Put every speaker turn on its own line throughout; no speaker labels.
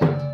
Thank you.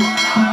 Música